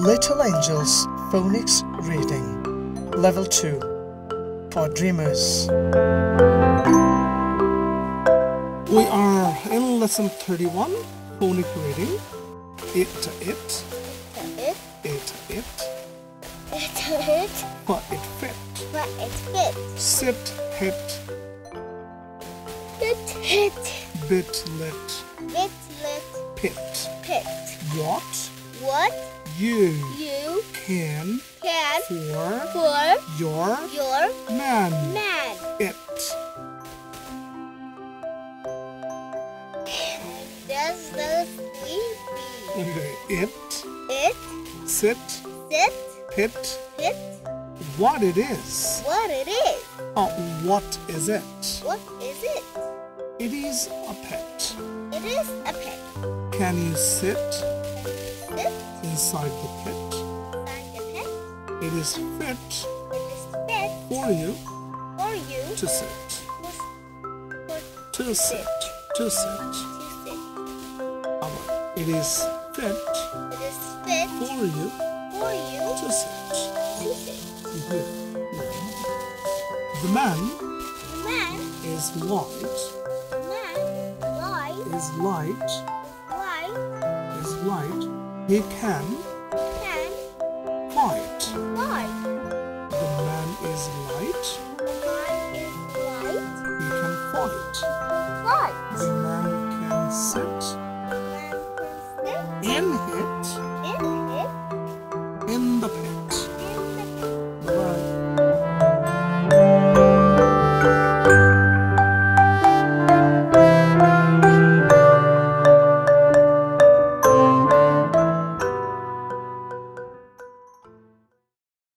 Little Angels Phonics Reading Level 2 for Dreamers. We are in lesson 31 phonic reading. It, it, It, it, it, it, it, but it fit. but it fits. Sit, hit, It, hit, bit, lit, it, lit, pit. pit. What What you you can can for for your your man. man. It. Does the sleepy. Okay. It, It, sit, sit, pit, pit. what it is. What it is. Oh, what is it? What is it? It is a pet. It is a pet. Can you Sit inside the pit? inside the pet. It is fit It is fit for you for you to sit. for, To sit. To sit. to sit. It is fit It is fit for you for you to sit. to sit. Good. Now, the man The man, is light. man, light, Is light. light, Is light. He can, can fight. fight. The man is light. The man is light. He can fight. Fight. The man can sit. Man can sit. In hit. In it. In the pit.